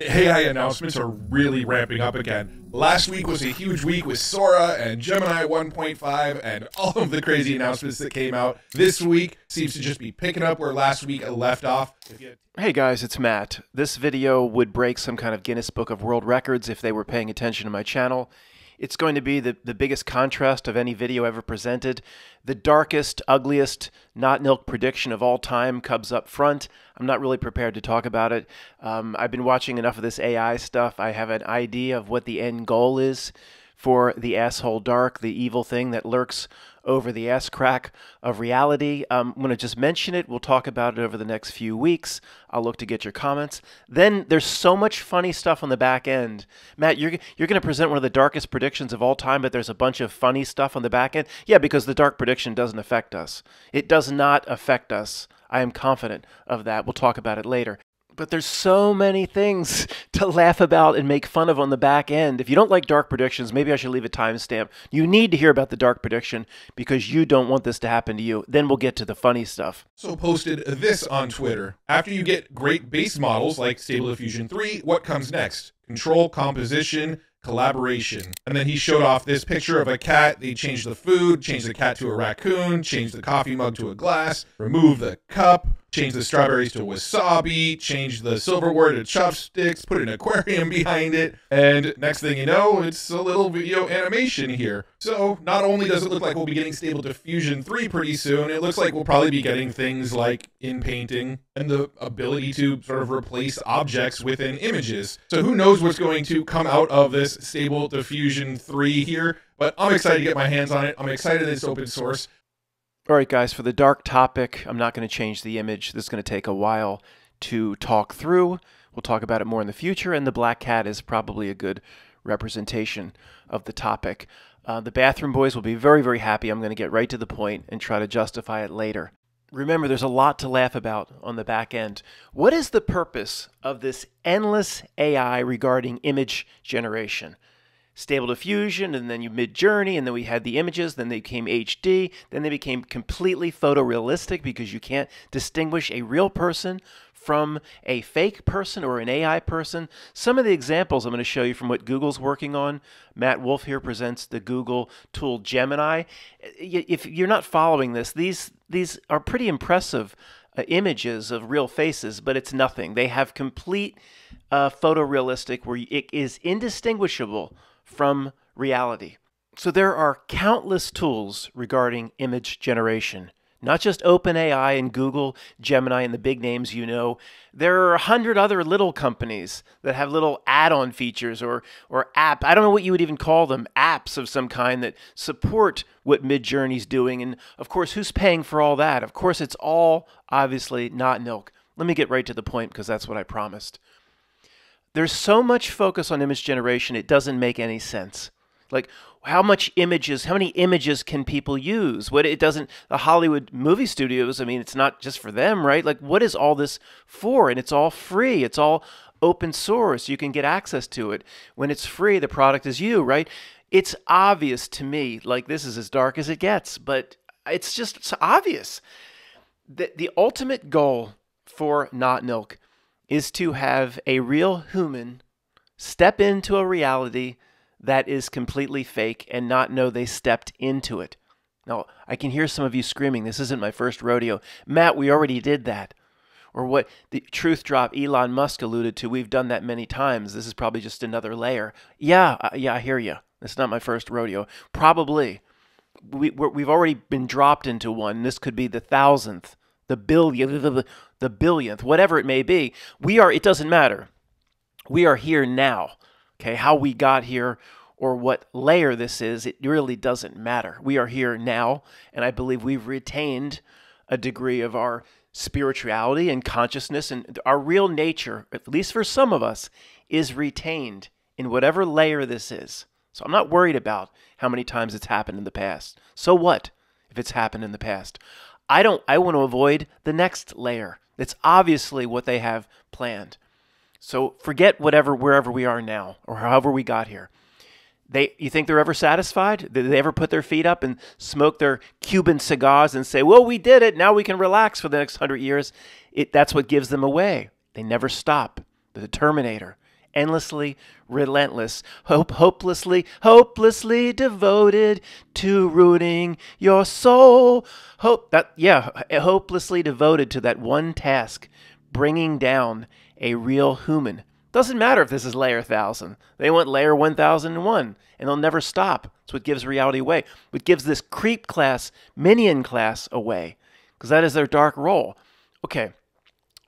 AI announcements are really ramping up again. Last week was a huge week with Sora and Gemini 1.5 and all of the crazy announcements that came out. This week seems to just be picking up where last week left off. Hey guys, it's Matt. This video would break some kind of Guinness Book of World Records if they were paying attention to my channel. It's going to be the, the biggest contrast of any video ever presented. The darkest, ugliest, not milk prediction of all time comes up front. I'm not really prepared to talk about it. Um, I've been watching enough of this AI stuff. I have an idea of what the end goal is for the asshole dark, the evil thing that lurks over the ass crack of reality. Um, I'm going to just mention it. We'll talk about it over the next few weeks. I'll look to get your comments. Then there's so much funny stuff on the back end. Matt, you're, you're going to present one of the darkest predictions of all time, but there's a bunch of funny stuff on the back end? Yeah, because the dark prediction doesn't affect us. It does not affect us. I am confident of that. We'll talk about it later but there's so many things to laugh about and make fun of on the back end. If you don't like dark predictions, maybe I should leave a timestamp. You need to hear about the dark prediction because you don't want this to happen to you. Then we'll get to the funny stuff. So posted this on Twitter. After you get great base models like Stable Diffusion 3, what comes next? Control, composition, collaboration. And then he showed off this picture of a cat. They changed the food, changed the cat to a raccoon, changed the coffee mug to a glass, removed the cup, change the strawberries to wasabi, change the silverware to chopsticks, put an aquarium behind it, and next thing you know, it's a little video animation here. So not only does it look like we'll be getting Stable Diffusion 3 pretty soon, it looks like we'll probably be getting things like inpainting and the ability to sort of replace objects within images. So who knows what's going to come out of this Stable Diffusion 3 here, but I'm excited to get my hands on it. I'm excited that it's open source. All right, guys, for the dark topic, I'm not going to change the image. This is going to take a while to talk through. We'll talk about it more in the future, and the black cat is probably a good representation of the topic. Uh, the bathroom boys will be very, very happy. I'm going to get right to the point and try to justify it later. Remember, there's a lot to laugh about on the back end. What is the purpose of this endless AI regarding image generation? Stable Diffusion, and then you Midjourney, and then we had the images, then they became HD, then they became completely photorealistic because you can't distinguish a real person from a fake person or an AI person. Some of the examples I'm going to show you from what Google's working on. Matt Wolfe here presents the Google tool Gemini. If you're not following this, these these are pretty impressive uh, images of real faces, but it's nothing. They have complete uh, photorealistic where it is indistinguishable from reality. So there are countless tools regarding image generation. Not just OpenAI and Google, Gemini, and the big names you know. There are a hundred other little companies that have little add-on features or or app. I don't know what you would even call them, apps of some kind that support what Midjourney's doing. And of course, who's paying for all that? Of course, it's all obviously not milk. Let me get right to the point because that's what I promised. There's so much focus on image generation, it doesn't make any sense. Like, how much images, how many images can people use? What it doesn't, the Hollywood movie studios, I mean, it's not just for them, right? Like, what is all this for? And it's all free, it's all open source. You can get access to it. When it's free, the product is you, right? It's obvious to me, like, this is as dark as it gets, but it's just it's obvious that the ultimate goal for Not Milk is to have a real human step into a reality that is completely fake and not know they stepped into it. Now, I can hear some of you screaming, this isn't my first rodeo. Matt, we already did that. Or what the truth drop Elon Musk alluded to, we've done that many times. This is probably just another layer. Yeah, uh, yeah, I hear you. It's not my first rodeo. Probably. We, we've already been dropped into one. This could be the thousandth the billion, the, the billionth, whatever it may be. We are, it doesn't matter. We are here now. Okay, how we got here or what layer this is, it really doesn't matter. We are here now, and I believe we've retained a degree of our spirituality and consciousness and our real nature, at least for some of us, is retained in whatever layer this is. So I'm not worried about how many times it's happened in the past. So what if it's happened in the past? I don't I want to avoid the next layer. It's obviously what they have planned. So forget whatever wherever we are now or however we got here. They you think they're ever satisfied? Did they ever put their feet up and smoke their Cuban cigars and say, "Well, we did it. Now we can relax for the next 100 years." It that's what gives them away. They never stop. The Terminator. Endlessly relentless, hope hopelessly, hopelessly devoted to rooting your soul. Hope that yeah, hopelessly devoted to that one task, bringing down a real human. Doesn't matter if this is layer 1000. They want layer 1001 and they'll never stop. That's what gives reality away. What gives this creep class, minion class away because that is their dark role. Okay.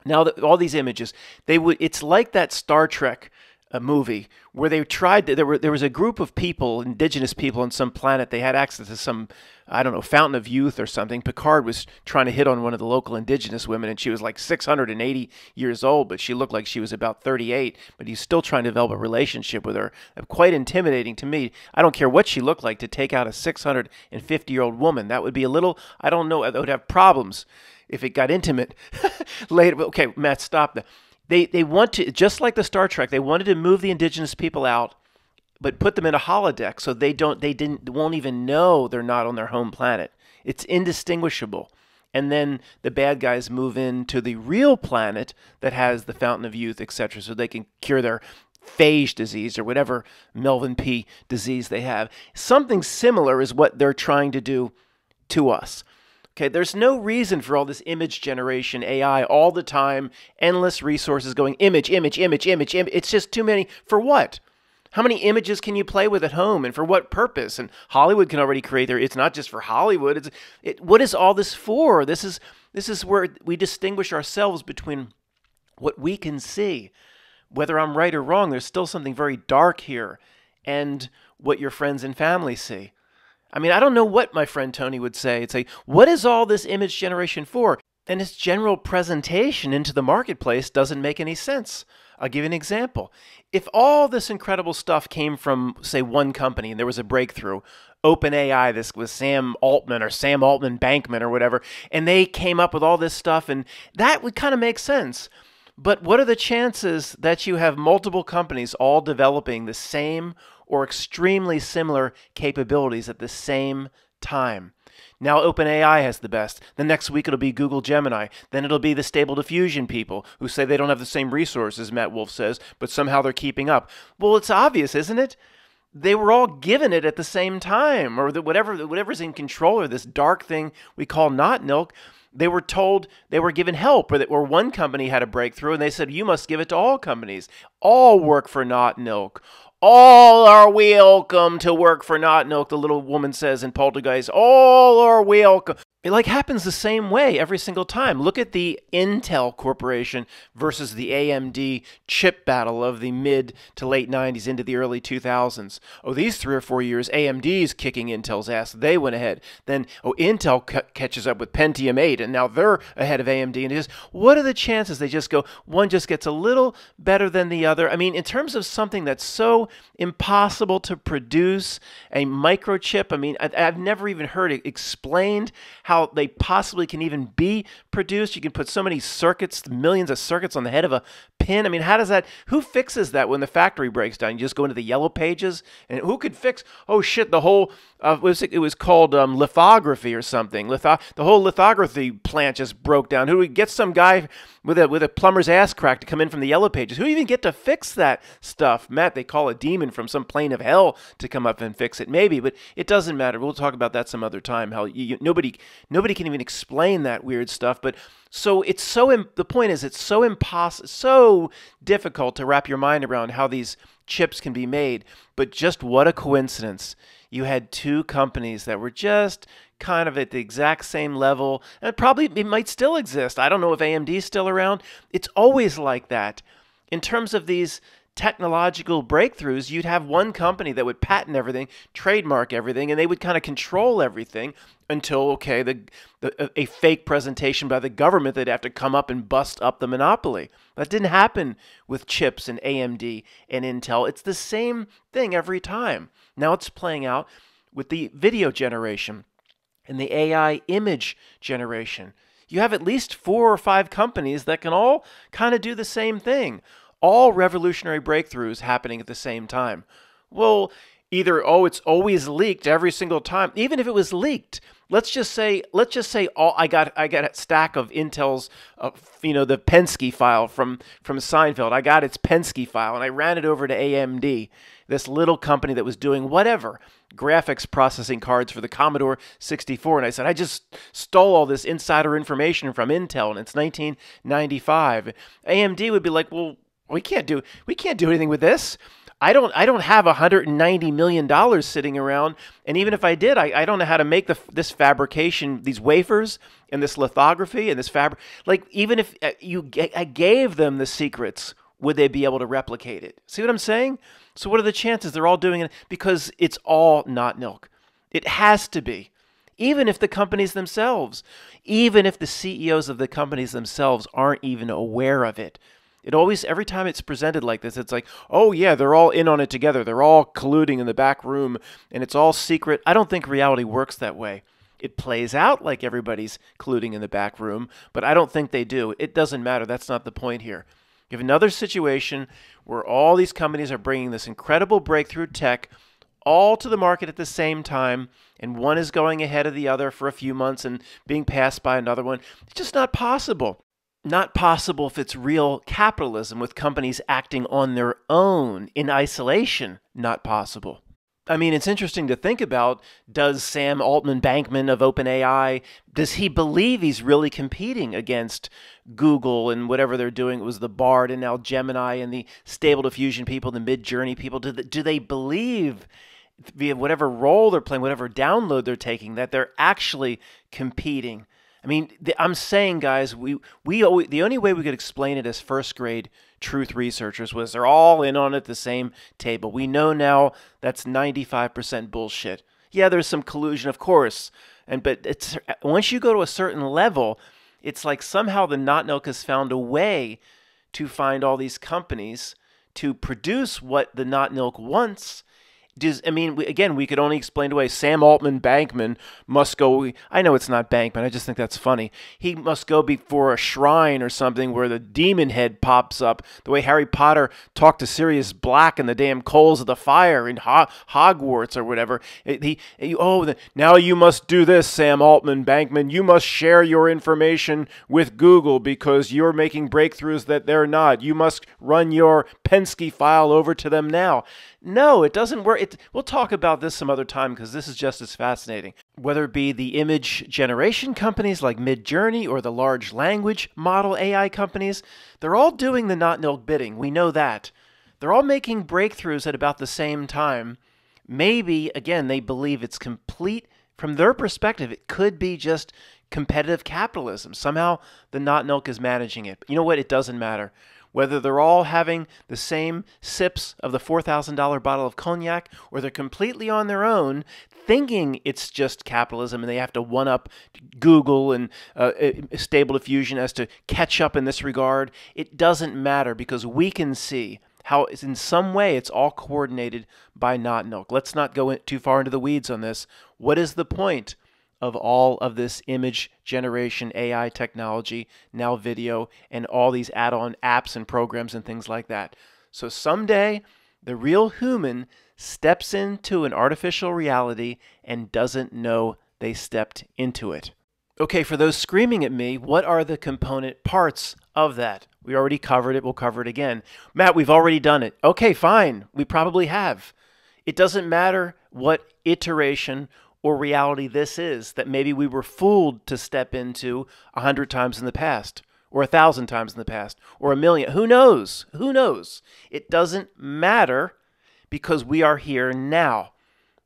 Now that all these images, they would it's like that Star Trek a movie where they tried there were there was a group of people indigenous people on some planet. They had access to some i don't know fountain of youth or something. Picard was trying to hit on one of the local indigenous women and she was like 680 years old but she looked like she was about 38 but he's still trying to develop a relationship with her. Uh, quite intimidating to me. I don't care what she looked like to take out a 650 year old woman. That would be a little i don't know that would have problems if it got intimate. Later okay matt stop that they they want to just like the Star Trek. They wanted to move the indigenous people out, but put them in a holodeck so they don't they didn't won't even know they're not on their home planet. It's indistinguishable. And then the bad guys move into the real planet that has the fountain of youth, etc., so they can cure their phage disease or whatever Melvin P disease they have. Something similar is what they're trying to do to us. Okay, there's no reason for all this image generation AI all the time, endless resources going image, image, image, image. It's just too many. For what? How many images can you play with at home and for what purpose? And Hollywood can already create their it's not just for Hollywood. It's it, what is all this for? This is this is where we distinguish ourselves between what we can see. Whether I'm right or wrong, there's still something very dark here and what your friends and family see. I mean, I don't know what my friend Tony would say. It's say, what is all this image generation for? And its general presentation into the marketplace doesn't make any sense. I'll give you an example. If all this incredible stuff came from, say, one company and there was a breakthrough, OpenAI, this was Sam Altman or Sam Altman Bankman or whatever, and they came up with all this stuff, and that would kind of make sense. But what are the chances that you have multiple companies all developing the same or extremely similar capabilities at the same time. Now OpenAI has the best. The next week it'll be Google Gemini. Then it'll be the Stable Diffusion people who say they don't have the same resources, Matt Wolfe says, but somehow they're keeping up. Well, it's obvious, isn't it? They were all given it at the same time, or the, whatever whatever's in control or this dark thing we call not milk. They were told they were given help, or that or one company had a breakthrough, and they said you must give it to all companies. All work for not milk. All are welcome to work for Not Milk, the little woman says in Poltergeist. All are welcome. It like happens the same way every single time. Look at the Intel Corporation versus the AMD chip battle of the mid to late 90s into the early 2000s. Oh, these three or four years, AMD's kicking Intel's ass. They went ahead. Then, oh, Intel c- catches up with Pentium 8, and now they're ahead of AMD. And is, what are the chances they just go, one just gets a little better than the other? I mean, in terms of something that's so impossible to produce, a microchip, I mean, I, I've never even heard it explained how they possibly can even be produced. You can put so many circuits, millions of circuits on the head of a pin. I mean, how does that, who fixes that when the factory breaks down? You just go into the yellow pages and who could fix, oh shit, the whole, uh, was it, it was called um, lithography or something. Litho- the whole lithography plant just broke down. Who would get some guy with a, with a plumber's ass crack to come in from the yellow pages? Who even get to fix that stuff? Matt, they call a demon from some plane of hell to come up and fix it. Maybe, but it doesn't matter. We'll talk about that some other time. How you, you, nobody, nobody can even explain that weird stuff, but so it's so the point is it's so impossible so difficult to wrap your mind around how these chips can be made but just what a coincidence. You had two companies that were just kind of at the exact same level and probably it might still exist. I don't know if amd is still around. It's always like that. In terms of these technological breakthroughs, you'd have one company that would patent everything, trademark everything, and they would kind of control everything until okay, the, the uh, a fake presentation by the government they'd have to come up and bust up the monopoly. That didn't happen with chips and AMD and Intel. It's the same thing every time. Now it's playing out with the video generation and the AI image generation. You have at least four or five companies that can all kind of do the same thing all revolutionary breakthroughs happening at the same time. Well, either oh it's always leaked every single time. Even if it was leaked let's just say let's just say all i got i got a stack of intel's uh, you know the penske file from from seinfeld. I got its penske file and i ran it over to amd this little company that was doing whatever graphics processing cards for the commodore 64 and i said i just stole all this insider information from intel and it's 1995 amd would be like well we can't do we can't do anything with this I don't I don't have 190 million dollars sitting around, and even if I did, I, I don't know how to make the this fabrication, these wafers and this lithography and this fabric. Like even if uh, you I gave them the secrets, would they be able to replicate it? See what I'm saying? So what are the chances they're all doing it because it's all not milk. It has to be. Even if the companies themselves, even if the CEOs of the companies themselves aren't even aware of it. It always, every time it's presented like this, it's like, oh yeah, they're all in on it together. They're all colluding in the back room and it's all secret. I don't think reality works that way. It plays out like everybody's colluding in the back room, but I don't think they do. It doesn't matter. That's not the point here. You have another situation where all these companies are bringing this incredible breakthrough tech all to the market at the same time, and one is going ahead of the other for a few months and being passed by another one. It's just not possible not possible if it's real capitalism with companies acting on their own in isolation. Not possible. I mean, it's interesting to think about. Does Sam Altman Bankman of OpenAI, does he believe he's really competing against Google and whatever they're doing? It was the Bard and now Gemini and the Stable Diffusion people, the Midjourney people. Do they, do they believe via whatever role they're playing, whatever download they're taking, that they're actually competing I mean, the, I'm saying, guys, we we always, the only way we could explain it as first grade truth researchers was they're all in on it the same table. We know now that's 95% bullshit. Yeah, there's some collusion, of course, and but it's once you go to a certain level, it's like somehow the not milk has found a way to find all these companies to produce what the not milk wants does I mean again we could only explain away. Sam Altman Bankman must go I know it's not Bankman I just think that's funny. He must go before a shrine or something where the demon head pops up the way Harry Potter talked to Sirius Black in the damn coals of the fire in Ho- Hogwarts or whatever. He, he oh the, now you must do this Sam Altman Bankman. You must share your information with Google because you're making breakthroughs that they're not. You must run your Penske file over to them now no, it doesn't work. It, we'll talk about this some other time because this is just as fascinating. Whether it be the image generation companies like Midjourney or the large language model AI companies, they're all doing the not milk bidding. We know that. They're all making breakthroughs at about the same time. Maybe, again, they believe it's complete, from their perspective, it could be just competitive capitalism. Somehow the not milk is managing it. But you know what? It doesn't matter whether they're all having the same sips of the $4,000 bottle of cognac or they're completely on their own, thinking it's just capitalism and they have to one up Google and uh, Stable Diffusion as to catch up in this regard, it doesn't matter because we can see how in some way it's all coordinated by not milk. Let's not go too far into the weeds on this. What is the point? Of all of this image generation AI technology, now video, and all these add on apps and programs and things like that. So someday, the real human steps into an artificial reality and doesn't know they stepped into it. Okay, for those screaming at me, what are the component parts of that? We already covered it, we'll cover it again. Matt, we've already done it. Okay, fine, we probably have. It doesn't matter what iteration or reality this is that maybe we were fooled to step into a hundred times in the past, or a thousand times in the past, or a million. Who knows? Who knows? It doesn't matter because we are here now.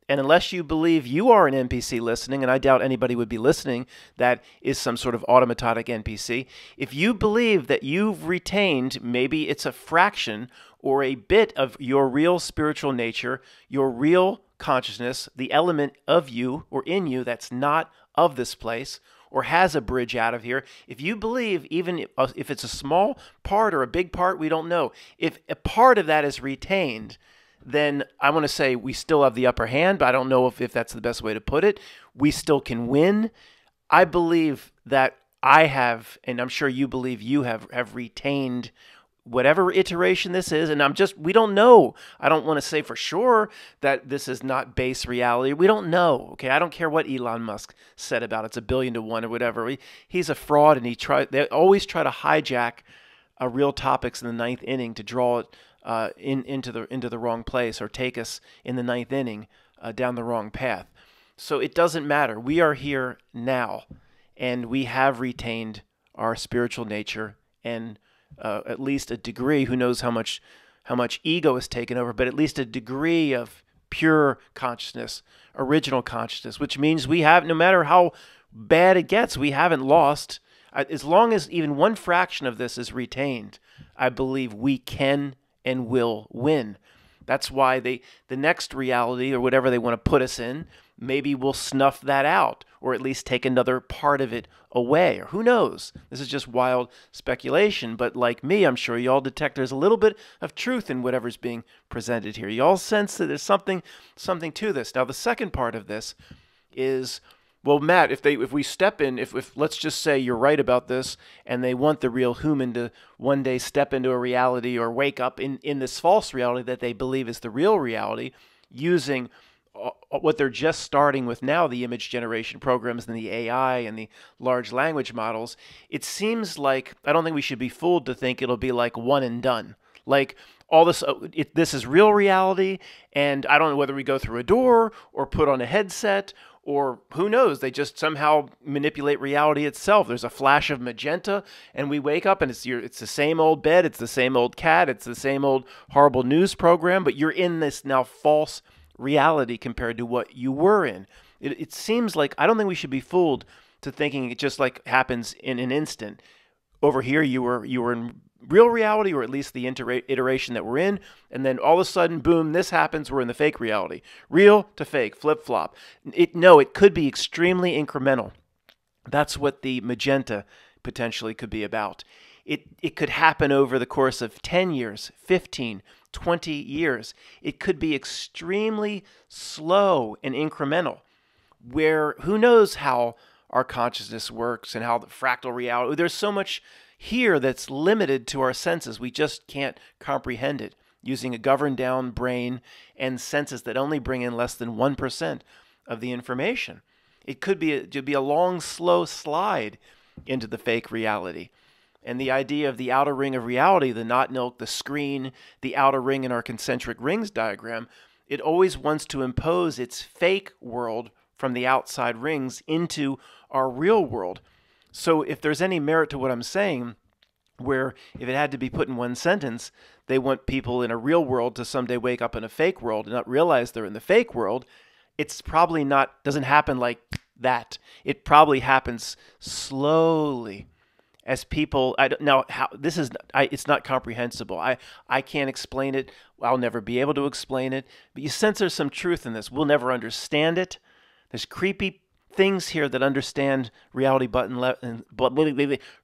And unless you believe you are an NPC listening, and I doubt anybody would be listening that is some sort of automatic NPC, if you believe that you've retained maybe it's a fraction or a bit of your real spiritual nature, your real consciousness, the element of you or in you that's not of this place or has a bridge out of here, if you believe, even if uh, it's a small part or a big part, we don't know, if a part of that is retained, then I want to say we still have the upper hand, but I don't know if, if that's the best way to put it. We still can win. I believe that I have, and I'm sure you believe you have, have retained whatever iteration this is, and I'm just, we don't know. I don't want to say for sure that this is not base reality. We don't know. Okay. I don't care what Elon Musk said about it. It's a billion to one or whatever. He, he's a fraud and he try, they always try to hijack uh, real topics in the ninth inning to draw it uh, in, into, the, into the wrong place or take us in the ninth inning uh, down the wrong path. So it doesn't matter. We are here now and we have retained our spiritual nature and uh, at least a degree. Who knows how much how much ego is taken over, but at least a degree of pure consciousness, original consciousness, which means we have, no matter how bad it gets, we haven't lost. As long as even one fraction of this is retained, I believe we can and will win. That's why they the next reality or whatever they want to put us in, maybe we'll snuff that out or at least take another part of it away or who knows. This is just wild speculation, but like me, I'm sure you all detect there's a little bit of truth in whatever's being presented here. You all sense that there's something something to this. Now the second part of this is well, Matt, if they if we step in, if, if let's just say you're right about this, and they want the real human to one day step into a reality or wake up in, in this false reality that they believe is the real reality, using uh, what they're just starting with now, the image generation programs and the AI and the large language models, it seems like I don't think we should be fooled to think it'll be like one and done. Like all this, uh, it, this is real reality, and I don't know whether we go through a door or put on a headset or who knows they just somehow manipulate reality itself. There's a flash of magenta and we wake up and it's your it's the same old bed it's the same old cat it's the same old horrible news program but you're in this now false reality compared to what you were in. It, it seems like i don't think we should be fooled to thinking it just like happens in an instant. Over here you were you were in real reality or at least the iteration that we're in and then all of a sudden boom this happens we're in the fake reality. Real to fake flip flop it no it could be extremely incremental. That's what the magenta potentially could be about. It it could happen over the course of 10 years 15 20 years. It could be extremely slow and incremental where who knows how our consciousness works and how the fractal reality there's so much here that's limited to our senses. We just can't comprehend it using a governed down brain and senses that only bring in less than 1% of the information. It could be a, be a long, slow slide into the fake reality. And the idea of the outer ring of reality, the not milk, the screen, the outer ring in our concentric rings diagram, it always wants to impose its fake world from the outside rings into our real world. So if there's any merit to what I'm saying, where if it had to be put in one sentence, they want people in a real world to someday wake up in a fake world and not realize they're in the fake world, it's probably not doesn't happen like that. It probably happens slowly as people I don't now how this is I, it's not comprehensible. I I can't explain it. I'll never be able to explain it, but you sense there's some truth in this. We'll never understand it. There's creepy things here that understand reality button le-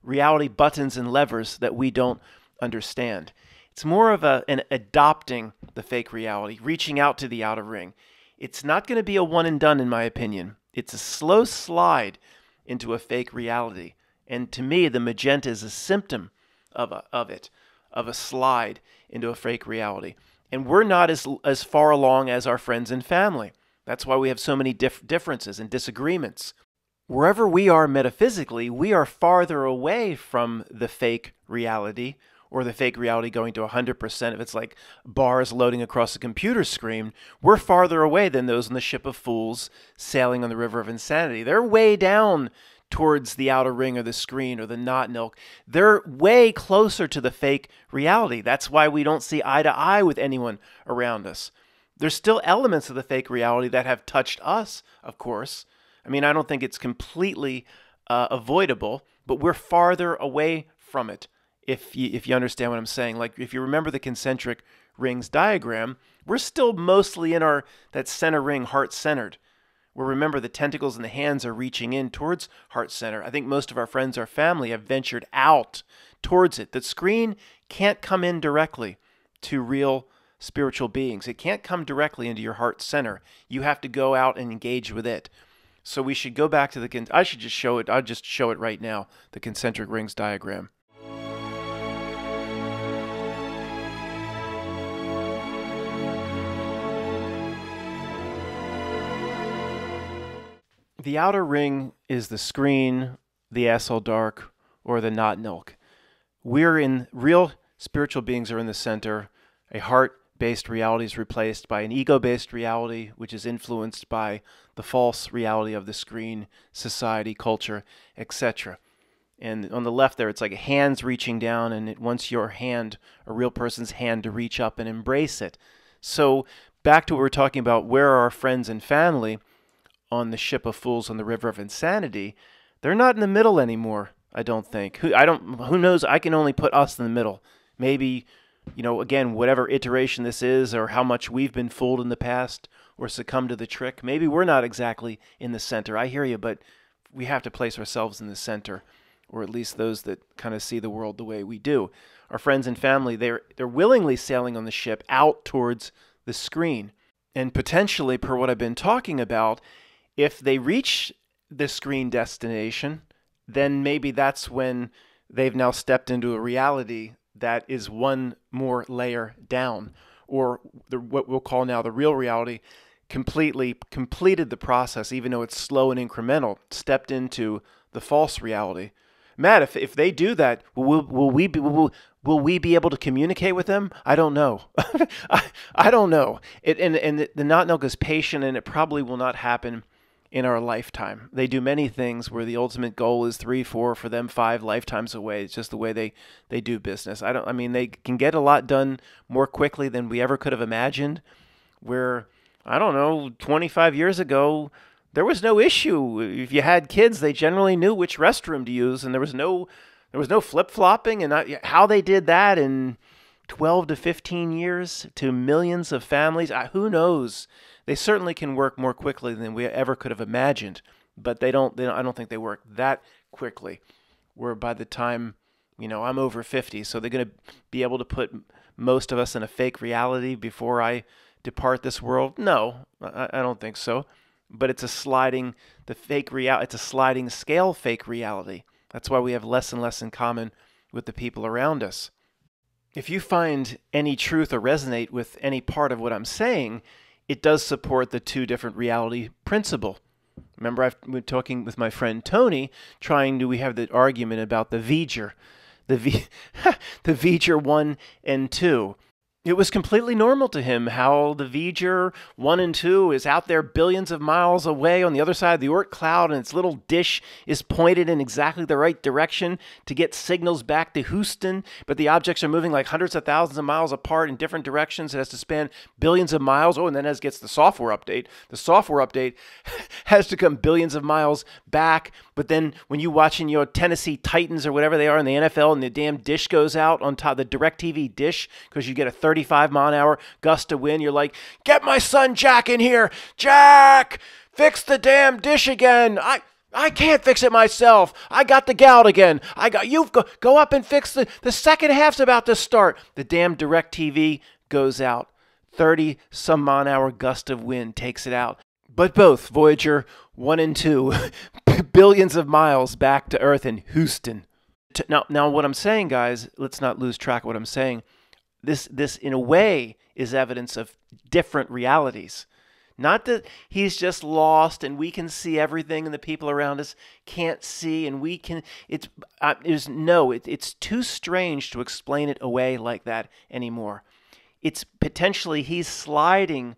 reality buttons and levers that we don't understand. It's more of a, an adopting the fake reality, reaching out to the outer ring. It's not going to be a one and done, in my opinion. It's a slow slide into a fake reality. And to me, the magenta is a symptom of, a, of it, of a slide into a fake reality. And we're not as, as far along as our friends and family. That's why we have so many dif- differences and disagreements. Wherever we are metaphysically, we are farther away from the fake reality or the fake reality going to 100% if it's like bars loading across a computer screen, we're farther away than those on the ship of fools sailing on the river of insanity. They're way down towards the outer ring or the screen or the not milk. They're way closer to the fake reality. That's why we don't see eye to eye with anyone around us. There's still elements of the fake reality that have touched us, of course. I mean, I don't think it's completely uh, avoidable, but we're farther away from it. If you, if you understand what I'm saying, like if you remember the concentric rings diagram, we're still mostly in our that center ring, heart centered. Where remember the tentacles and the hands are reaching in towards heart center. I think most of our friends, our family, have ventured out towards it. The screen can't come in directly to real spiritual beings. It can't come directly into your heart center. You have to go out and engage with it. So we should go back to the. I should just show it. I'll just show it right now. The concentric rings diagram. The outer ring is the screen, the asshole dark, or the not milk. We're in real spiritual beings are in the center. A heart based reality is replaced by an ego based reality, which is influenced by the false reality of the screen, society, culture, etc. And on the left there, it's like hands reaching down, and it wants your hand, a real person's hand, to reach up and embrace it. So, back to what we are talking about where are our friends and family on the ship of fools on the river of insanity? They're not in the middle anymore, I don't think. Who, I don't, who knows? I can only put us in the middle. Maybe you know, again, whatever iteration this is, or how much we've been fooled in the past or succumbed to the trick, maybe we're not exactly in the center. I hear you, but we have to place ourselves in the center, or at least those that kind of see the world the way we do. Our friends and family, they're, they're willingly sailing on the ship out towards the screen. And potentially, per what I've been talking about, if they reach the screen destination, then maybe that's when they've now stepped into a reality that is one more layer down, or the, what we'll call now the real reality, completely completed the process, even though it's slow and incremental, stepped into the false reality. Matt, if, if they do that, will, will we be, will, will we be able to communicate with them? I don't know. I, I don't know. It, and and the, the not Milk is patient, and it probably will not happen in our lifetime. They do many things where the ultimate goal is three, four, for them five lifetimes away. It's just the way they they do business. I don't. I mean, they can get a lot done more quickly than we ever could have imagined. Where I don't know, 25 years ago, there was no issue. If you had kids, they generally knew which restroom to use, and there was no there was no flip flopping. And how they did that in 12 to 15 years to millions of families, I, who knows? They certainly can work more quickly than we ever could have imagined, but they don't, they don't I don't think they work that quickly. Where by the time, you know, I'm over 50, so they're going to be able to put most of us in a fake reality before I depart this world? No, I, I don't think so. But it's a sliding, the fake real, it's a sliding scale fake reality. That's why we have less and less in common with the people around us. If you find any truth or resonate with any part of what I'm saying, it does support the two different reality principle. Remember, I've been talking with my friend Tony, trying to, we have the argument about the V'ger, the, v, the V'ger 1 and 2. It was completely normal to him how the V'ger 1 and 2 is out there billions of miles away on the other side of the Oort cloud, and its little dish is pointed in exactly the right direction to get signals back to Houston. But the objects are moving like hundreds of thousands of miles apart in different directions. It has to span billions of miles. Oh, and then as gets the software update, the software update has to come billions of miles back. But then when you watching your Tennessee Titans or whatever they are in the NFL, and the damn dish goes out on top, the DirecTV dish, because you get a 35 mile an hour gust of wind. You're like, get my son Jack in here. Jack, fix the damn dish again. I. I can't fix it myself. I got the gout again. I got you go, go up and fix the the second half's about to start. The damn DirecTV goes out. 30 some mile an hour gust of wind takes it out. But both Voyager 1 and 2 billions of miles back to Earth in Houston. Now now what I'm saying guys, let's not lose track of what I'm saying. This this in a way is evidence of different realities. Not that he's just lost and we can see everything and the people around us can't see and we can it's uh, is no it, it's too strange to explain it away like that anymore. It's potentially he's sliding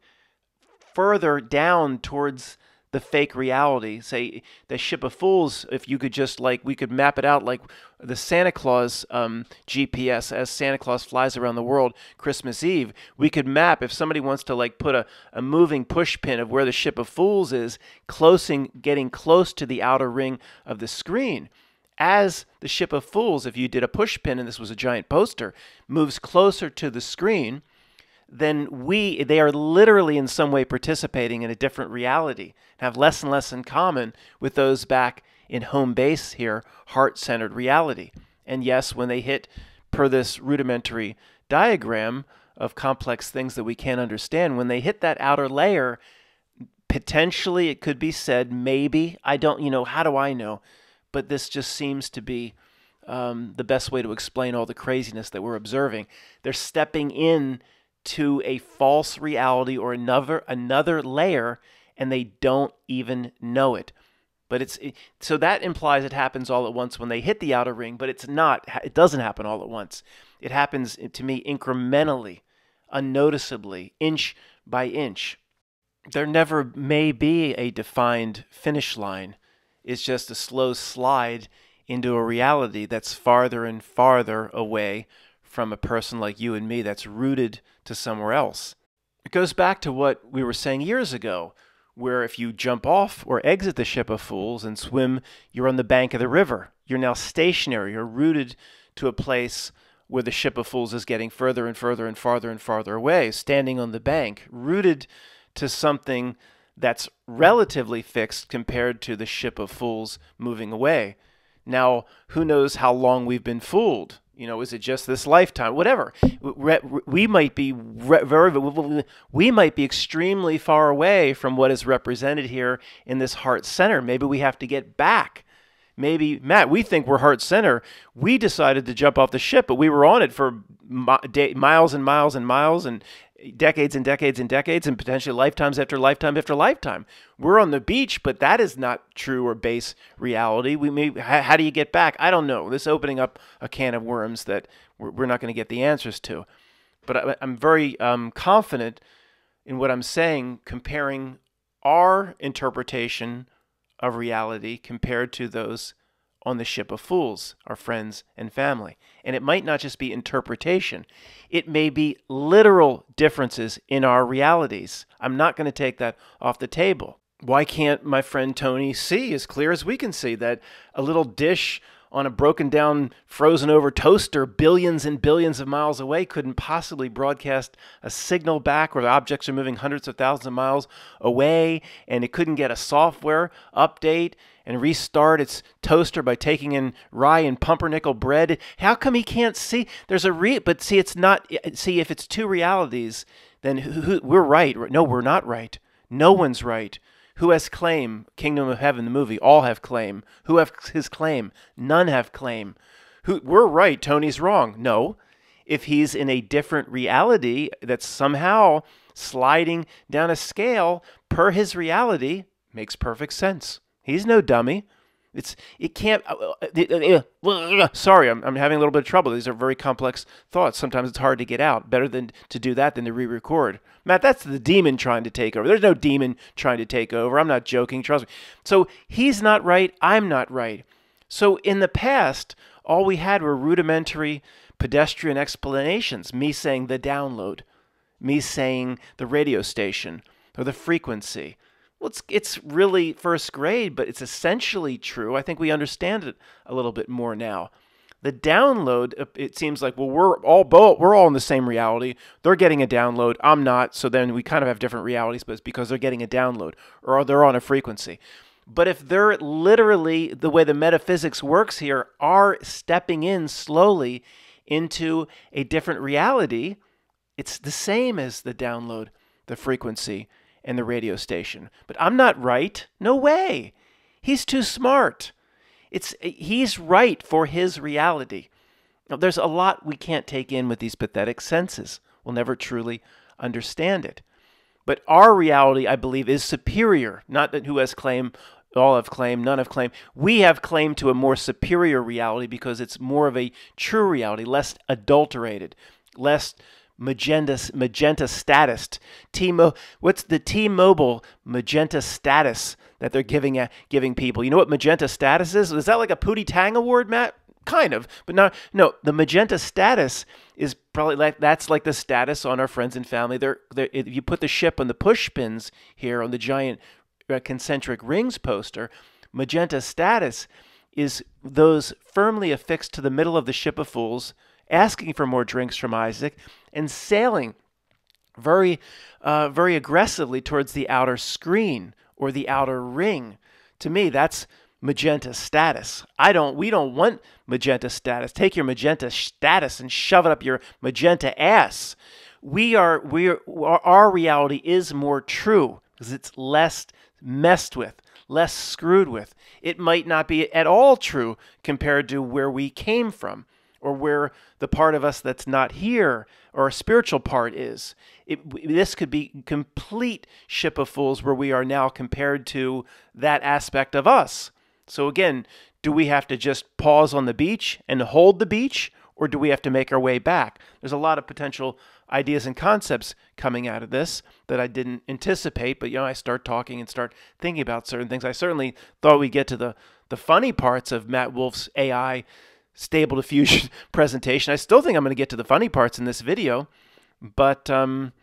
further down towards the fake reality. Say the ship of fools. If you could just like we could map it out like the Santa Claus um, GPS as Santa Claus flies around the world Christmas Eve. We could map if somebody wants to like put a, a moving push pin of where the ship of fools is, closing getting close to the outer ring of the screen. As the ship of fools, if you did a push pin and this was a giant poster, moves closer to the screen, then we they are literally in some way participating in a different reality have less and less in common with those back in home base here heart-centered reality. And yes when they hit per this rudimentary diagram of complex things that we can't understand when they hit that outer layer potentially it could be said maybe i don't you know how do i know? But this just seems to be um, the best way to explain all the craziness that we're observing. They're stepping in to a false reality or another another layer and they don't even know it. But it's it, so that implies it happens all at once when they hit the outer ring, but it's not. It doesn't happen all at once. It happens eh, to me incrementally, unnoticeably, inch by inch. There never may be a defined finish line. It's just a slow slide into a reality that's farther and farther away from a person like you and me that's rooted to somewhere else. It goes back to what we were saying years ago, where if you jump off or exit the ship of fools and swim, you're on the bank of the river. You're now stationary, you're rooted to a place where the ship of fools is getting further and further and farther and farther away, standing on the bank, rooted to something that's relatively fixed compared to the ship of fools moving away. Now, who knows how long we've been fooled? You know, is it just this lifetime? Whatever. We might be very, we might be extremely far away from what is represented here in this heart center. Maybe we have to get back. Maybe Matt, we think we're heart center. We decided to jump off the ship, but we were on it for miles and miles and miles, and decades and decades and decades and potentially lifetimes after lifetime after lifetime. We're on the beach, but that is not true or base reality. We may, how, do you get back? I don't know. This opening up a can of worms that we're, we're not going to get the answers to. But I, am very um, confident in what I'm saying, comparing our interpretation of reality compared to those on the ship of fools, our friends and family. And it might not just be interpretation, it may be literal differences in our realities. I'm not going to take that off the table. Why can't my friend Tony see as clear as we can see that a little dish on a broken down, frozen over toaster billions and billions of miles away couldn't possibly broadcast a signal back where the objects are moving hundreds of thousands of miles away and it couldn't get a software update and restart its toaster by taking in rye and pumpernickel bread. How come he can't see? There's a re, but see, it's not. Eh, see, if it's two realities, then who, who, we're right. No, we're not right. No one's right. Who has claim? Kingdom of Heaven, the movie. All have claim. Who have his claim? None have claim. Who we're right. Tony's wrong. No. If he's in a different reality that's somehow sliding down a scale per his reality, makes perfect sense. He's no dummy. It's it can't. Uh, uh, sorry, I'm I'm having a little bit of trouble. These are very complex thoughts. Sometimes it's hard to get out. Better than to do that than to re-record. Matt, that's the demon trying to take over. There's no demon trying to take over. I'm not joking. Trust me. So he's not right. I'm not right. So in the past, all we had were rudimentary pedestrian explanations. Me saying the download, me saying the radio station or the frequency well, it's it's really first grade, but it's essentially true. I think we understand it a little bit more now. The download, uh, it seems like well, we're all both we're all in the same reality. They're getting a download. I'm not. So then we kind of have different realities, but it's because they're getting a download or they're on a frequency. But if they're literally the way the metaphysics works here are stepping in slowly into a different reality, it's the same as the download, the frequency and the radio station. But I'm not right. No way. He's too smart. It's he's right for his reality. Now, there's a lot we can't take in with these pathetic senses. We'll never truly understand it. But our reality, I believe, is superior. Not that who has claim, all have claim, none have claim. We have claim to a more superior reality because it's more of a true reality, less adulterated, less magenta magenta status. T what's the T-Mobile magenta status that they're giving at, giving people? You know what magenta status is? Is that like a Pootie Tang award, Matt? Kind of, but not. No, the magenta status is probably like that's like the status on our friends and family. They're, they're if you put the ship on the push pins here on the giant uh, concentric rings poster, magenta status is those firmly affixed to the middle of the ship of fools asking for more drinks from Isaac, and sailing very, uh, very aggressively towards the outer screen or the outer ring. To me, that's magenta status. I don't we don't want magenta status. Take your magenta status and shove it up your magenta ass. We are we are, our reality is more true because it's less messed with, less screwed with. It might not be at all true compared to where we came from or where the part of us that's not here or a spiritual part is. It, this could be complete ship of fools where we are now compared to that aspect of us. So again, do we have to just pause on the beach and hold the beach or do we have to make our way back? There's a lot of potential ideas and concepts coming out of this that I didn't anticipate, but you know, I start talking and start thinking about certain things. I certainly thought we'd get to the the funny parts of Matt Wolfe's AI stable diffusion presentation. I still think I'm going to get to the funny parts in this video, but um,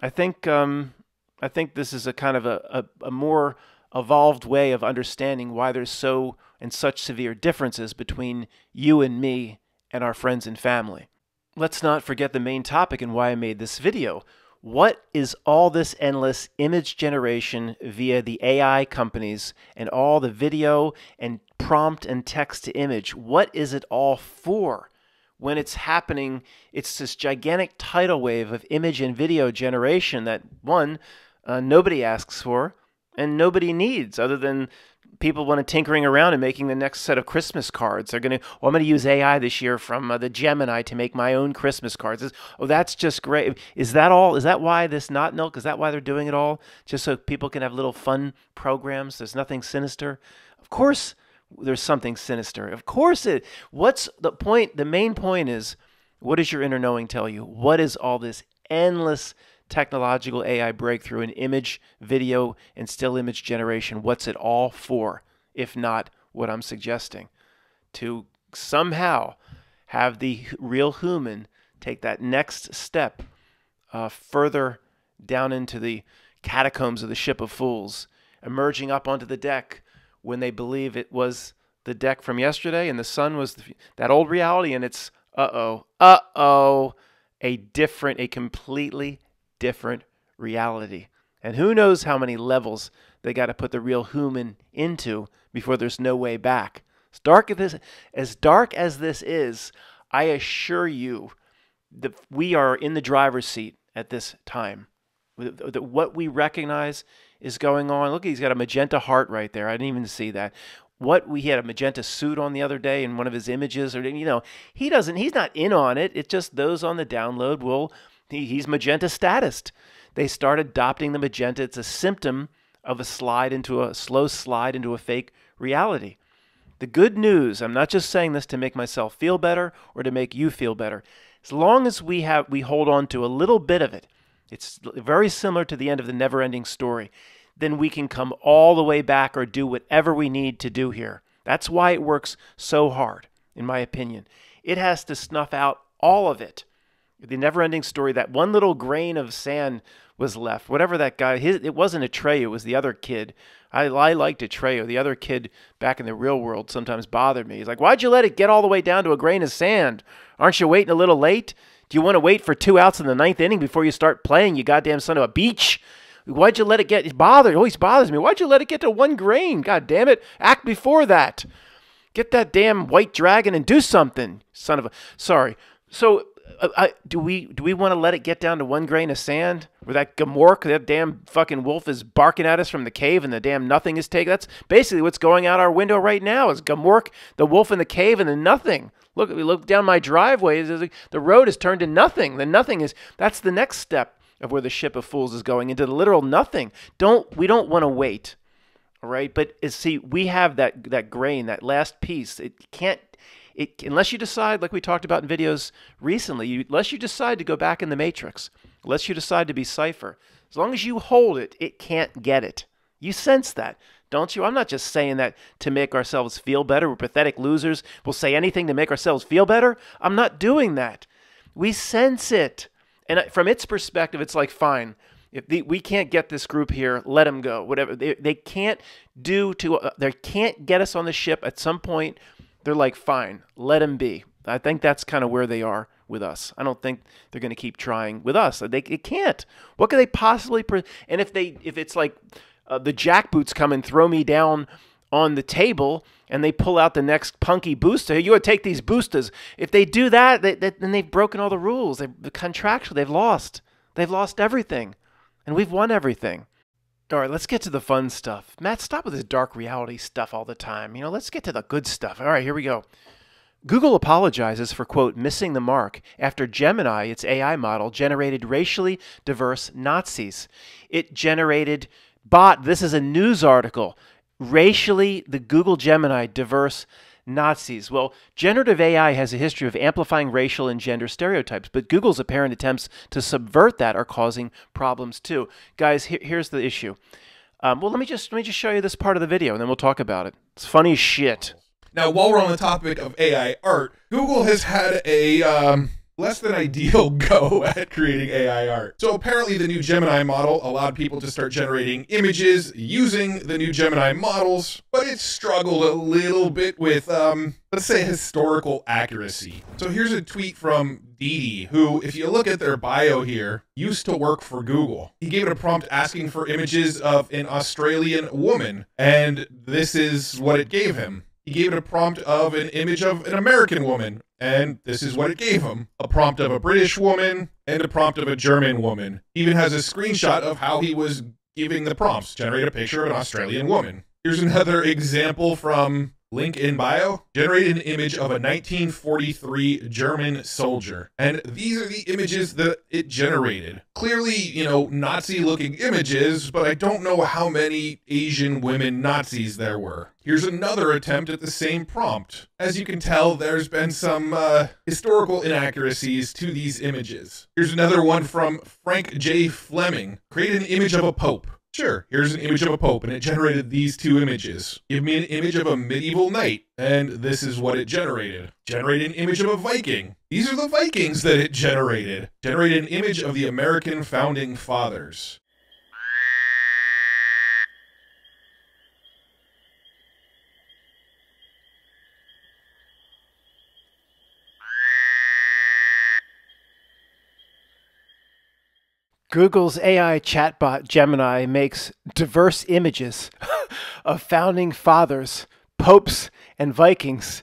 I think um, I think this is a kind of a, a, a more evolved way of understanding why there's so and such severe differences between you and me and our friends and family. Let's not forget the main topic and why I made this video. What is all this endless image generation via the AI companies and all the video and prompt and text to image? What is it all for? When it's happening, it's this gigantic tidal wave of image and video generation that, one, uh, nobody asks for and nobody needs other than people want to tinkering around and making the next set of Christmas cards. They're going to, well, I'm going to use AI this year from uh, the Gemini to make my own Christmas cards. It's, oh, that's just great. Is that all? Is that why this not milk? Is that why they're doing it all? Just so people can have little fun programs? There's nothing sinister? Of course, there's something sinister. Of course, it. What's the point? The main point is, what does your inner knowing tell you? What is all this endless? Technological AI breakthrough in image, video, and still image generation. What's it all for, if not what I'm suggesting? To somehow have the real human take that next step uh, further down into the catacombs of the ship of fools, emerging up onto the deck when they believe it was the deck from yesterday and the sun was the, that old reality, and it's uh oh, uh oh, a different, a completely different reality. And who knows how many levels they got to put the real human into before there's no way back. As dark as this, as dark as this is, I assure you that we are in the driver's seat at this time. That what we recognize is going on. Look, he's got a magenta heart right there. I didn't even see that. What we had a magenta suit on the other day in one of his images, or you know, he doesn't. He's not in on it. It's just those on the download will he, he's magenta statist. They start adopting the magenta. It's a symptom of a slide into a slow slide into a fake reality. The good news, I'm not just saying this to make myself feel better or to make you feel better. As long as we have we hold on to a little bit of it, it's very similar to the end of the never-ending story, then we can come all the way back or do whatever we need to do here. That's why it works so hard, in my opinion. It has to snuff out all of it the never ending story that one little grain of sand was left. Whatever that guy his, it wasn't Atreyu it was the other kid. I, I liked Atreyu. The other kid back in the real world sometimes bothered me. He's like why'd you let it get all the way down to a grain of sand? Aren't you waiting a little late? Do you want to wait for two outs in the ninth inning before you start playing you goddamn son of a beach? Why'd you let it get it bothered it always bothers me. Why'd you let it get to one grain? God damn it act before that. Get that damn white dragon and do something son of a sorry. So I, do we do we want to let it get down to one grain of sand where that Gmork, that damn fucking wolf, is barking at us from the cave and the damn nothing is taken? That's basically what's going out our window right now. Is Gmork, the wolf in the cave, and the nothing? Look, we look down my driveway. The road is turned to nothing. The nothing is that's the next step of where the ship of fools is going into the literal nothing. Don't we don't want to wait, all right? But uh, see, we have that that grain, that last piece. It can't it, unless you decide, like we talked about in videos recently, you, unless you decide to go back in the matrix, unless you decide to be Cypher, as long as you hold it, it can't get it. You sense that, don't you? I'm not just saying that to make ourselves feel better. We're pathetic losers. We'll say anything to make ourselves feel better. I'm not doing that. We sense it. And from its perspective, it's like, fine, if the, we can't get this group here, let them go. Whatever they, they can't do to, uh, they can't get us on the ship at some point they're like, fine, let him be. I think that's kind of where they are with us. I don't think they're going to keep trying with us. They it can't. What could they possibly? Pre- and if they if it's like uh, the jackboots come and throw me down on the table and they pull out the next punky booster, you would take these boosters. If they do that, they, they, then they've broken all the rules. They the contractual. They've lost. They've lost everything, and we've won everything. All right, let's get to the fun stuff. Matt, stop with this dark reality stuff all the time. You know, let's get to the good stuff. All right, here we go. Google apologizes for, quote, missing the mark after Gemini, its AI model, generated racially diverse Nazis. It generated bot, this is a news article, racially, the Google Gemini diverse Nazis. Well, generative AI has a history of amplifying racial and gender stereotypes, but Google's apparent attempts to subvert that are causing problems too. Guys, here's the issue. Um, well, let me just let me just show you this part of the video, and then we'll talk about it. It's funny shit. Now, while we're on the topic of AI art, Google has had a um, less than ideal go at creating AI art. So apparently the new Gemini model allowed people to start generating images using the new Gemini models, but it struggled a little bit with, um, let's say, historical accuracy. So here's a tweet from Didi, who, if you look at their bio here, used to work for Google. He gave it a prompt asking for images of an Australian woman, and this is what it gave him. He gave it a prompt of an image of an American woman, and this is what it gave him a prompt of a British woman and a prompt of a German woman. Even has a screenshot of how he was giving the prompts generate a picture of an Australian woman. Here's another example from link in bio, generate an image of a 1943 German soldier. And these are the images that it generated. Clearly, you know, Nazi looking images, but I don't know how many Asian women Nazis there were. Here's another attempt at the same prompt. As you can tell, there's been some uh, historical inaccuracies to these images. Here's another one from Frank J. Fleming. Create an image of a pope. Sure, here's an image of a pope, and it generated these two images. Give me an image of a medieval knight, and this is what it generated. Generate an image of a Viking. These are the Vikings that it generated. Generate an image of the American founding fathers. Google's AI chatbot Gemini makes diverse images of founding fathers, popes, and Vikings.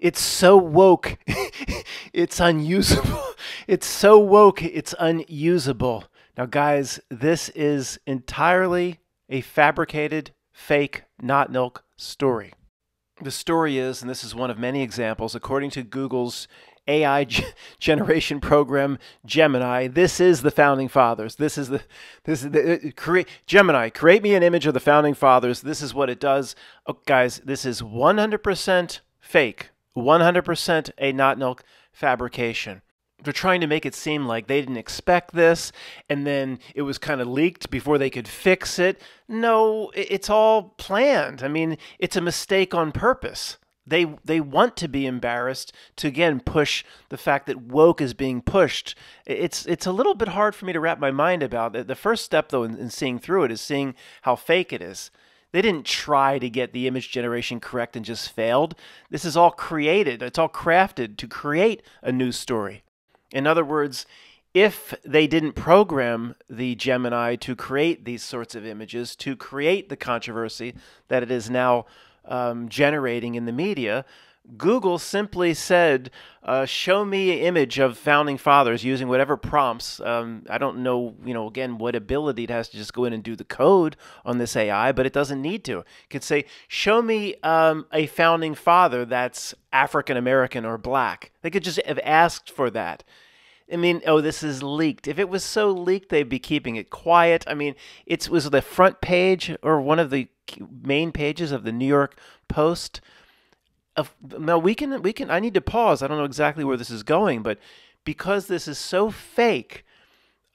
It's so woke, it's unusable. It's so woke, it's unusable. Now, guys, this is entirely a fabricated, fake, not milk story. The story is, and this is one of many examples, according to Google's AI generation program Gemini. This is the founding fathers. This is the this is the uh, create Gemini. Create me an image of the founding fathers. This is what it does. Oh, guys, this is 100% fake. 100% a not milk fabrication they're trying to make it seem like they didn't expect this and then it was kind of leaked before they could fix it. No, it's all planned. I mean, it's a mistake on purpose. They they want to be embarrassed to again push the fact that woke is being pushed. It's it's a little bit hard for me to wrap my mind about. The first step though in, in seeing through it is seeing how fake it is. They didn't try to get the image generation correct and just failed. This is all created. It's all crafted to create a news story. In other words, if they didn't program the Gemini to create these sorts of images, to create the controversy that it is now um, generating in the media, Google simply said, uh, "Show me an image of founding fathers using whatever prompts." Um, I don't know, you know, again, what ability it has to just go in and do the code on this AI, but it doesn't need to. It could say, "Show me um, a founding father that's African American or black." They could just have asked for that. I mean, oh, this is leaked. If it was so leaked, they'd be keeping it quiet. I mean, it was the front page or one of the main pages of the New York Post. Of, now we can we can. I need to pause. I don't know exactly where this is going, but because this is so fake,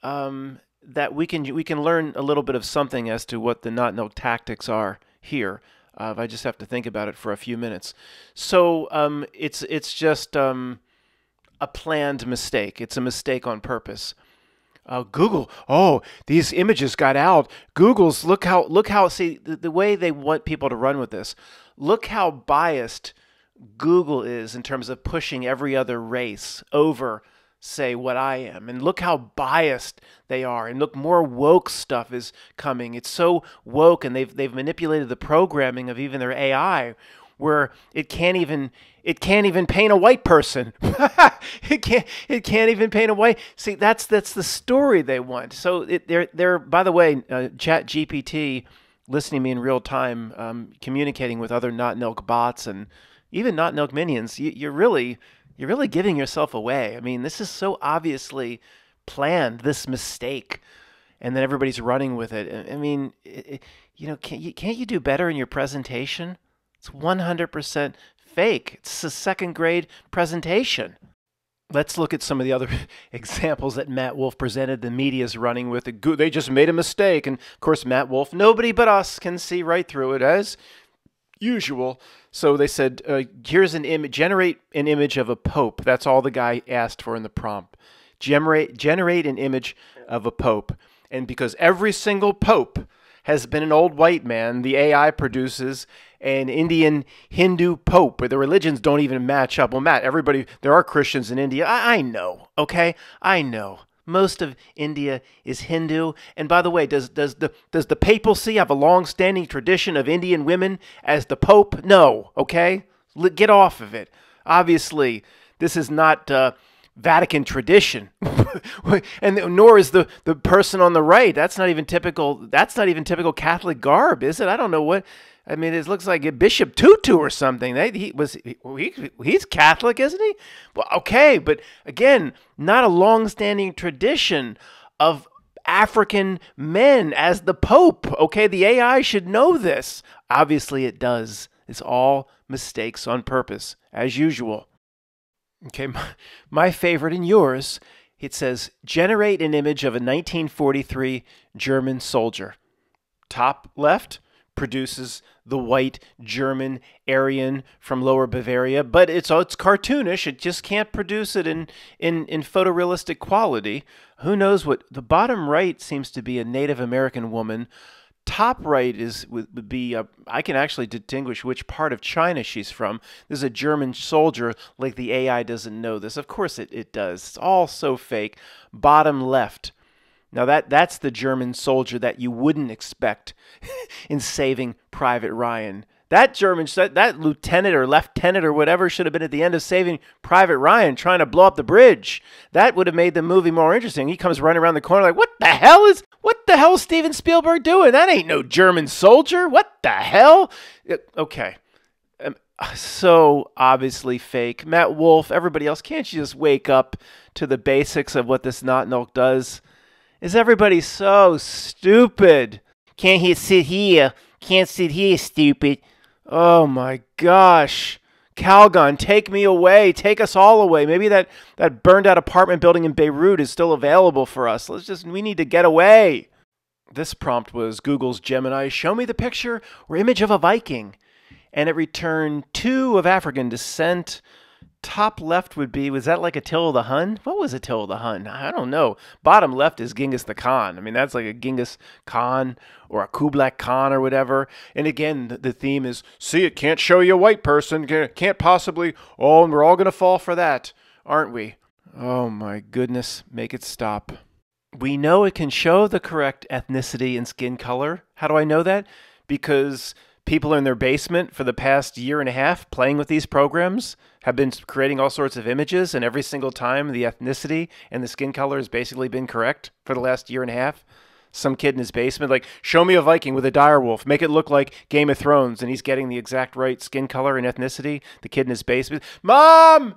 um, that we can we can learn a little bit of something as to what the not no tactics are here. Uh, I just have to think about it for a few minutes. So um, it's it's just. Um, a planned mistake. It's a mistake on purpose. Uh, Google, oh, these images got out. Google's look how look how see the, the way they want people to run with this. Look how biased Google is in terms of pushing every other race over say what I am. And look how biased they are. And look more woke stuff is coming. It's so woke and they've they've manipulated the programming of even their AI where it can't even it can't even paint a white person. it can't it can't even paint a white. See, that's that's the story they want. So it, they're they're by the way, uh, Chat GPT listening to me in real time, um, communicating with other not milk bots and even not Milk Minions, you, you're really you're really giving yourself away. I mean, this is so obviously planned. This mistake, and then everybody's running with it. I mean, you know, can't you, can't you do better in your presentation? It's 100% fake. It's a second grade presentation. Let's look at some of the other examples that Matt Wolfe presented. The media's running with it. They just made a mistake. And of course, Matt Wolfe, nobody but us can see right through it as usual. So they said, uh, here's an image, generate an image of a pope. That's all the guy asked for in the prompt. Generate, generate an image of a pope. And because every single pope has been an old white man, the AI produces an Indian Hindu pope, where the religions don't even match up. Well, Matt, everybody, there are Christians in India. I, I know, okay? I know. Most of India is Hindu. And by the way, does, does, the, does the papacy have a long standing tradition of Indian women as the pope? No, okay? Get off of it. Obviously, this is not. Uh, Vatican tradition. and nor is the, the person on the right. That's not even typical. That's not even typical Catholic garb, is it? I don't know what. I mean, it looks like a Bishop Tutu or something. They, he was he, he's Catholic, isn't he? Well, okay, but again, not a long-standing tradition of African men as the Pope. Okay, the AI should know this. Obviously, it does. It's all mistakes on purpose, as usual. Okay, my, my favorite and yours. It says generate an image of a 1943 German soldier. Top left produces the white German Aryan from Lower Bavaria, but it's oh, it's cartoonish. It just can't produce it in in in photorealistic quality. Who knows what the bottom right seems to be a Native American woman. Top right is would be a, I can actually distinguish which part of China she's from. This is a German soldier. Like the AI doesn't know this. Of course it, it does. It's all so fake. Bottom left now that that's the German soldier that you wouldn't expect in saving Private Ryan. That German that lieutenant or lieutenant or whatever should have been at the end of saving Private Ryan trying to blow up the bridge. That would have made the movie more interesting. He comes running around the corner like, "What the hell is what the hell is Steven Spielberg doing? That ain't no German soldier. What the hell?" Okay. Um, so obviously fake. Matt Wolfe, everybody else, can't you just wake up to the basics of what this not milk does? Is everybody so stupid? Can't he sit here? Can't sit here, stupid. Oh my gosh. Calgon, take me away. Take us all away. Maybe that, that burned out apartment building in Beirut is still available for us. Let's just, we need to get away. This prompt was Google's Gemini, show me the picture or image of a Viking. And it returned two of African descent, top left would be was that like Attila the Hun? What was Attila the Hun? I don't know. Bottom left is Genghis the Khan. I mean, that's like a Genghis Khan or a Kublai Khan or whatever. And again, the theme is see, it can't show you a white person. Can't possibly. Oh, and we're all going to fall for that, aren't we? Oh my goodness, make it stop. We know it can show the correct ethnicity and skin color. How do I know that? Because people are in their basement for the past year and a half playing with these programs have been creating all sorts of images, and every single time the ethnicity and the skin color has basically been correct for the last year and a half. Some kid in his basement, like, show me a Viking with a dire wolf, make it look like Game of Thrones, and he's getting the exact right skin color and ethnicity. The kid in his basement, Mom!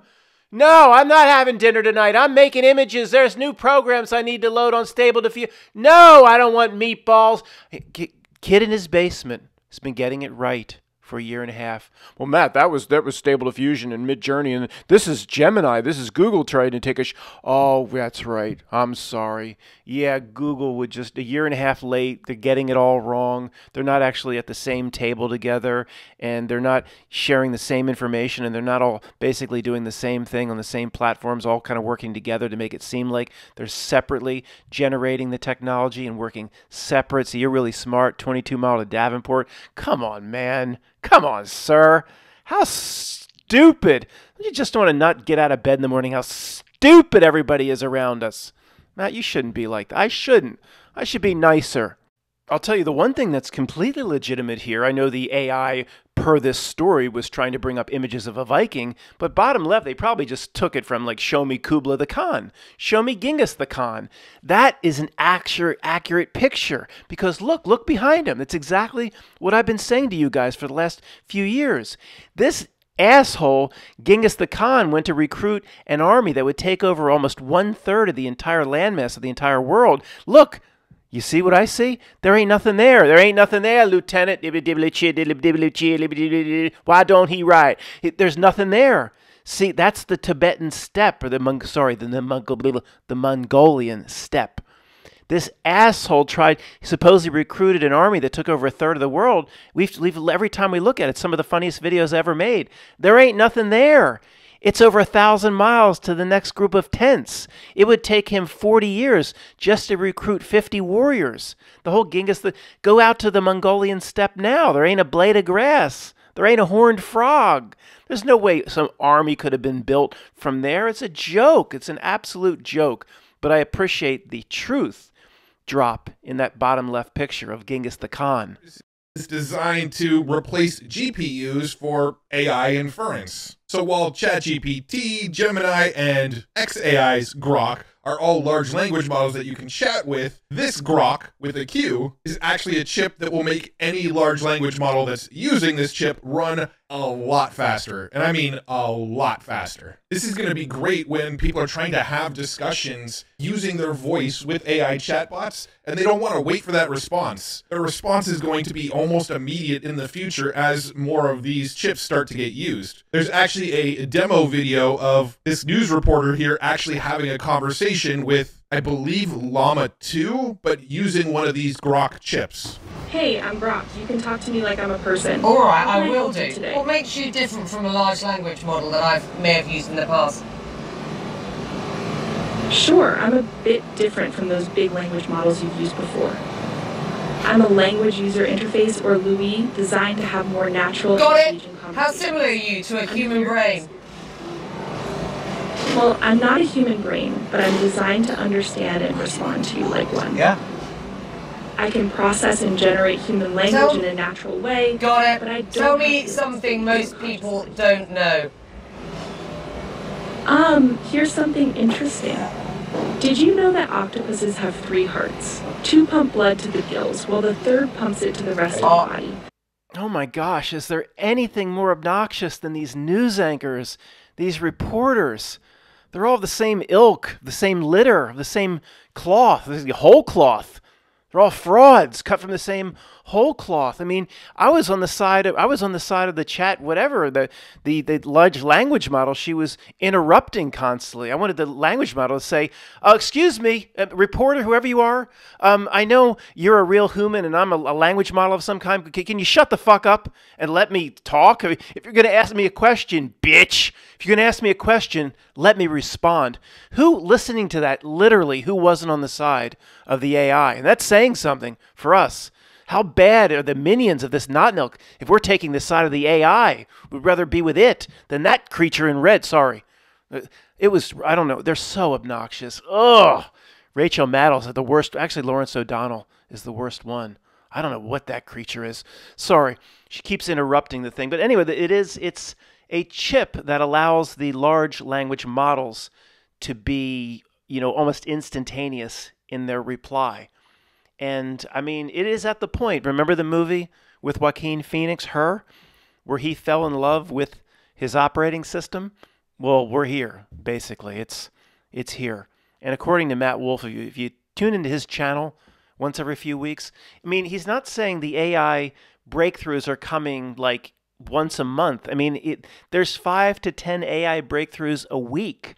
No, I'm not having dinner tonight. I'm making images. There's new programs I need to load on Stable Diffusion. No, I don't want meatballs. Kid in his basement has been getting it right for a year and a half. Well, Matt, that was that was Stable Diffusion and Midjourney, and this is Gemini. This is Google trying to take a. Sh- oh, that's right. I'm sorry. Yeah, Google would just a year and a half late. They're getting it all wrong. They're not actually at the same table together, and they're not sharing the same information, and they're not all basically doing the same thing on the same platforms, all kind of working together to make it seem like they're separately generating the technology and working separate. So you're really smart. 22 mile to Davenport. Come on, man. Come on, sir. How stupid. You just want to not get out of bed in the morning. How stupid everybody is around us. Matt, you shouldn't be like that. I shouldn't. I should be nicer. I'll tell you the one thing that's completely legitimate here. I know the AI per this story was trying to bring up images of a Viking, but bottom left they probably just took it from like show me Kubla the Khan, show me Genghis the Khan. That is an accurate accurate picture because look, look behind him. It's exactly what I've been saying to you guys for the last few years. This asshole Genghis the Khan went to recruit an army that would take over almost one third of the entire landmass of the entire world. Look, you see what I see? There ain't nothing there. There ain't nothing there, Lieutenant. Why don't he write? There's nothing there. See, that's the Tibetan steppe, or the Mong- sorry, the, the, the Mongolian steppe. This asshole tried, supposedly recruited an army that took over a third of the world. We've, every time we look at it, some of the funniest videos ever made. There ain't nothing there. It's over a thousand miles to the next group of tents. It would take him 40 years just to recruit 50 warriors. The whole Genghis, the, go out to the Mongolian steppe now. There ain't a blade of grass. There ain't a horned frog. There's no way some army could have been built from there. It's a joke. It's an absolute joke. But I appreciate the truth drop in that bottom left picture of Genghis the Khan. Designed to replace GPUs for AI inference. So while ChatGPT, Gemini, and XAI's Grok are all large language models that you can chat with, this Groq with a Q is actually a chip that will make any large language model that's using this chip run a lot faster. And I mean a lot faster. This is going to be great when people are trying to have discussions using their voice with AI chatbots and they don't want to wait for that response. Their response is going to be almost immediate in the future as more of these chips start to get used. There's actually a demo video of this news reporter here actually having a conversation with I believe Llama 2, but using one of these Groq chips. Hey, I'm Groq. You can talk to me like I'm a person. All right, I will do. Today? What makes you different from a large language model that I may have used in the past? Sure, I'm a bit different from those big language models you've used before. I'm a language user interface, or LUI, designed to have more natural. Got it. How similar are you to a human brain? Well, I'm not a human brain, but I'm designed to understand and respond to you like one. Yeah. I can process and generate human language Tell, in a natural way. Got it. But I don't Tell me something most people don't know. Um, here's something interesting. Did you know that octopuses have three hearts? Two pump blood to the gills, while the third pumps it to the rest oh. of the body. Oh my gosh, is there anything more obnoxious than these news anchors, these reporters? They're all of the same ilk, the same litter, the same cloth, the whole cloth. They're all frauds cut from the same whole cloth. I mean, I was on the side of I was on the side of the chat, whatever the the the large language model. She was interrupting constantly. I wanted the language model to say, uh, "Excuse me, uh, reporter, whoever you are. Um, I know you're a real human, and I'm a, a language model of some kind. Can, can, you shut the fuck up and let me talk? If you're going to ask me a question, bitch, if you're going to ask me a question, let me respond. Who listening to that? Literally, who wasn't on the side of the AI? And that's saying something for us. How bad are the minions of this not milk if we're taking the side of the AI? We'd rather be with it than that creature in red. Sorry. Uh, it was, I don't know, they're so obnoxious. Ugh. Rachel Maddow's the worst. Actually, Lawrence O'Donnell is the worst one. I don't know what that creature is. Sorry. She keeps interrupting the thing. But anyway, it is, it's a chip that allows the large language models to be, you know, almost instantaneous in their reply. And I mean, it is at the point. Remember the movie with Joaquin Phoenix, Her, where he fell in love with his operating system? Well, we're here, basically. It's it's here. And according to Matt Wolfe, if you, if you tune into his channel once every few weeks, I mean, he's not saying the AI breakthroughs are coming like once a month. I mean, it, there's five to ten AI breakthroughs a week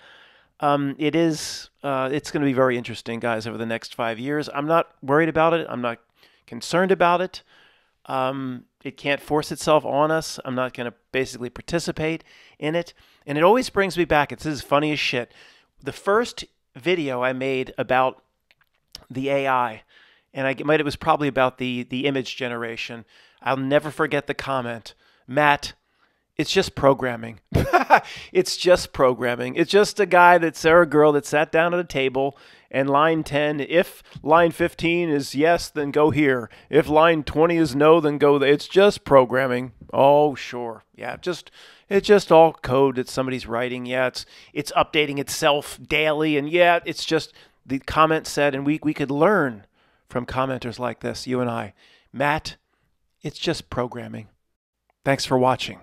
um, it is uh, it's going to be very interesting, guys, over the next five years. I'm not worried about it. I'm not concerned about it. Um, it can't force itself on us. I'm not going to basically participate in it. And it always brings me back. It's as funny as shit. The first video I made about the AI, and I might it was probably about the the image generation. I'll never forget the comment. Matt, it's just programming. it's just programming. It's just a guy that's or a girl that sat down at a table and line 10, if line 15 is yes, then go here. If line 20 is no, then go there. It's just programming. Oh, sure. Yeah, just it's just all code that somebody's writing. Yeah, it's it's updating itself daily and yeah, it's just the comment said and we we could learn from commenters like this, you and I. Matt, it's just programming. Thanks for watching.